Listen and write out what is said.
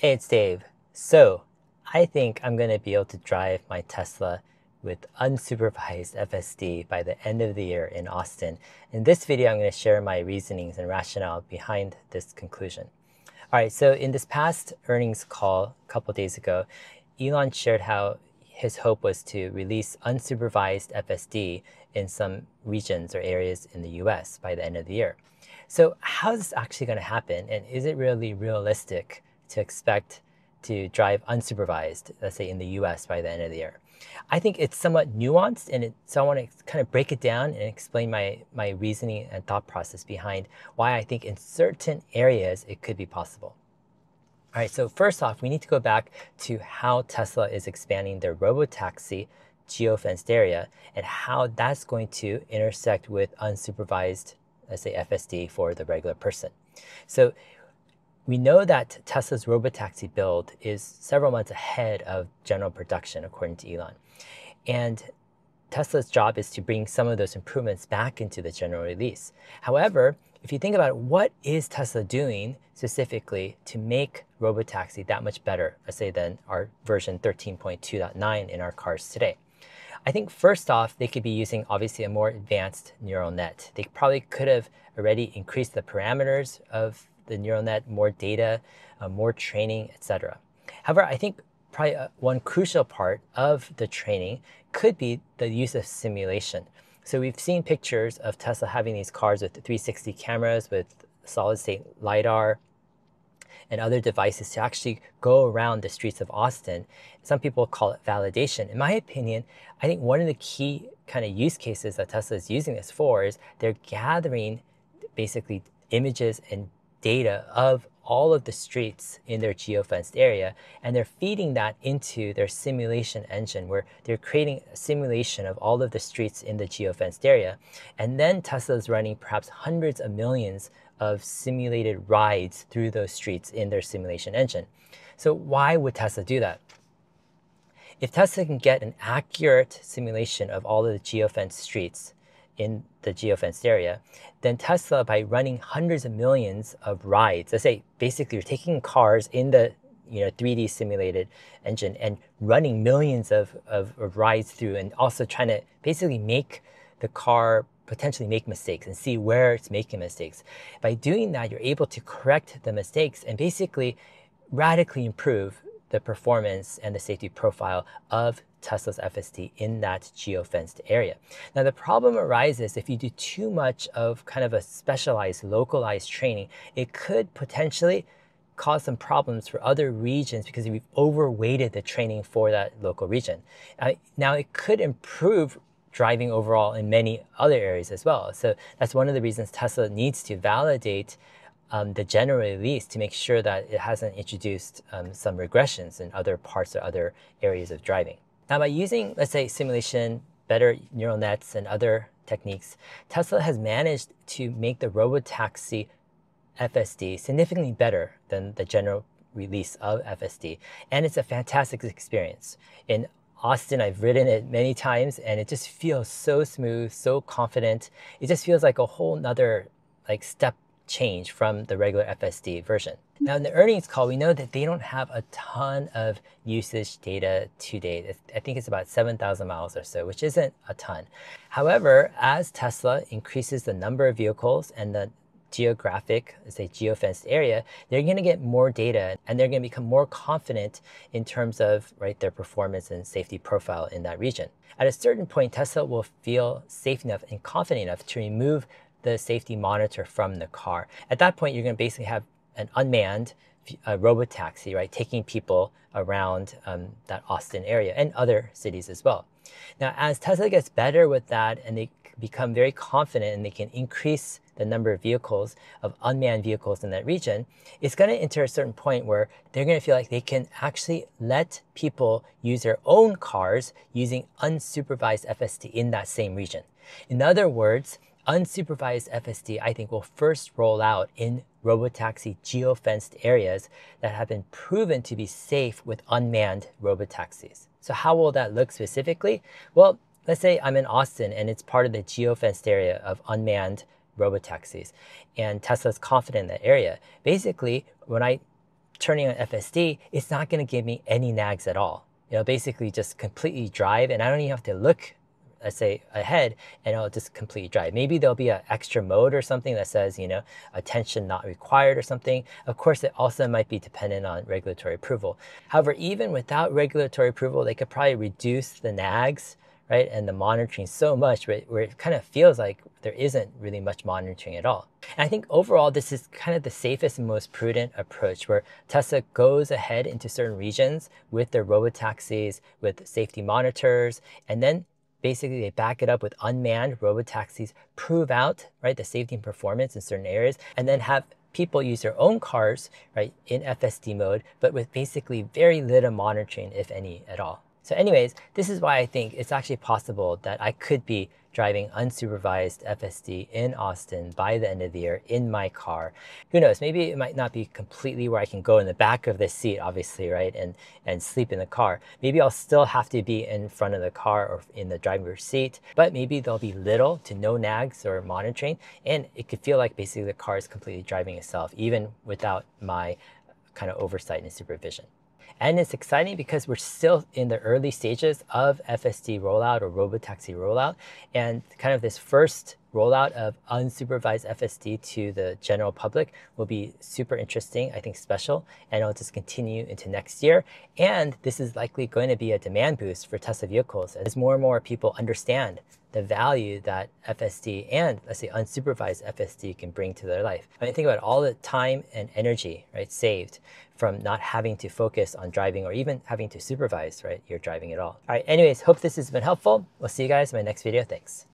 Hey, it's Dave. So, I think I'm going to be able to drive my Tesla with unsupervised FSD by the end of the year in Austin. In this video, I'm going to share my reasonings and rationale behind this conclusion. All right, so in this past earnings call a couple days ago, Elon shared how his hope was to release unsupervised FSD in some regions or areas in the US by the end of the year. So, how is this actually going to happen? And is it really realistic to expect to drive unsupervised, let's say in the US by the end of the year? I think it's somewhat nuanced, and it, so I want to kind of break it down and explain my, my reasoning and thought process behind why I think in certain areas it could be possible. All right, so first off, we need to go back to how Tesla is expanding their robotaxi geofenced area and how that's going to intersect with unsupervised, let's say FSD for the regular person. So we know that Tesla's robotaxi build is several months ahead of general production, according to Elon. And Tesla's job is to bring some of those improvements back into the general release. However, if you think about it, what is Tesla doing specifically to make robotaxi that much better, let's say, than our version 13.2.9 in our cars today? I think first off, they could be using obviously a more advanced neural net. They probably could have already increased the parameters of the neural net, more data, uh, more training, etc. However, I think probably uh, one crucial part of the training could be the use of simulation. So we've seen pictures of Tesla having these cars with 360 cameras, with solid state LiDAR, and other devices to actually go around the streets of Austin. Some people call it validation. In my opinion, I think one of the key kind of use cases that Tesla is using this for is they're gathering basically images and data of all of the streets in their geofenced area and they're feeding that into their simulation engine where they're creating a simulation of all of the streets in the geofenced area. And then tesla is running perhaps hundreds of millions of simulated rides through those streets in their simulation engine. So why would tesla do that? If tesla can get an accurate simulation of all of the geofenced streets in the geofenced area, then Tesla, by running hundreds of millions of rides, let's say basically you're taking cars in the you know 3D simulated engine and running millions of, of, of rides through and also trying to basically make the car potentially make mistakes and see where it's making mistakes. By doing that, you're able to correct the mistakes and basically radically improve the performance and the safety profile of Tesla's FSD in that geofenced area. Now, the problem arises if you do too much of kind of a specialized, localized training, it could potentially cause some problems for other regions because we've overweighted the training for that local region. Uh, now, it could improve driving overall in many other areas as well. So that's one of the reasons Tesla needs to validate um, the general release to make sure that it hasn't introduced um, some regressions in other parts or other areas of driving. Now, by using, let's say, simulation, better neural nets, and other techniques, Tesla has managed to make the robotaxi FSD significantly better than the general release of FSD. And it's a fantastic experience. In Austin, I've ridden it many times and it just feels so smooth, so confident. It just feels like a whole nother like step change from the regular FSD version. Now in the earnings call, we know that they don't have a ton of usage data to date. I think it's about 7,000 miles or so, which isn't a ton. However, as Tesla increases the number of vehicles and the geographic, say geofenced area, they're going to get more data and they're going to become more confident in terms of right their performance and safety profile in that region. At a certain point, Tesla will feel safe enough and confident enough to remove the safety monitor from the car. At that point, you're going to basically have an unmanned uh, robot taxi, right, taking people around um, that Austin area and other cities as well. Now, as Tesla gets better with that and they become very confident and they can increase the number of vehicles, of unmanned vehicles in that region, it's going to enter a certain point where they're going to feel like they can actually let people use their own cars using unsupervised FSD in that same region. In other words, unsupervised FSD, I think, will first roll out in robotaxi geofenced areas that have been proven to be safe with unmanned robotaxis. So how will that look specifically? Well, let's say I'm in Austin and it's part of the geofenced area of unmanned robotaxis and Tesla's confident in that area. Basically, when I turning on FSD, it's not going to give me any nags at all. It'll basically just completely drive, and I don't even have to look let's say ahead and it'll just completely drive. Maybe there'll be an extra mode or something that says, you know, attention not required or something. Of course, it also might be dependent on regulatory approval. However, even without regulatory approval, they could probably reduce the nags right? And the monitoring so much where, where it kind of feels like there isn't really much monitoring at all. And I think overall, this is kind of the safest and most prudent approach where Tesla goes ahead into certain regions with their robotaxis, with safety monitors, and then basically they back it up with unmanned robotaxis, prove out, right, the safety and performance in certain areas, and then have people use their own cars, right, in FSD mode, but with basically very little monitoring, if any at all. So anyways, this is why I think it's actually possible that I could be driving unsupervised FSD in Austin by the end of the year in my car. Who knows, maybe it might not be completely where I can go in the back of the seat, obviously, right, and, and sleep in the car. Maybe I'll still have to be in front of the car or in the driver's seat, but maybe there'll be little to no nags or monitoring, and it could feel like basically the car is completely driving itself, even without my kind of oversight and supervision. And it's exciting because we're still in the early stages of FSD rollout or robotaxi rollout. And kind of this first rollout of unsupervised FSD to the general public will be super interesting, I think special, and it'll just continue into next year. And this is likely going to be a demand boost for Tesla vehicles as more and more people understand the value that FSD and let's say unsupervised FSD can bring to their life. I mean, think about all the time and energy, right, saved from not having to focus on driving or even having to supervise, right, your driving at all. All right, anyways, hope this has been helpful. We'll see you guys in my next video. Thanks.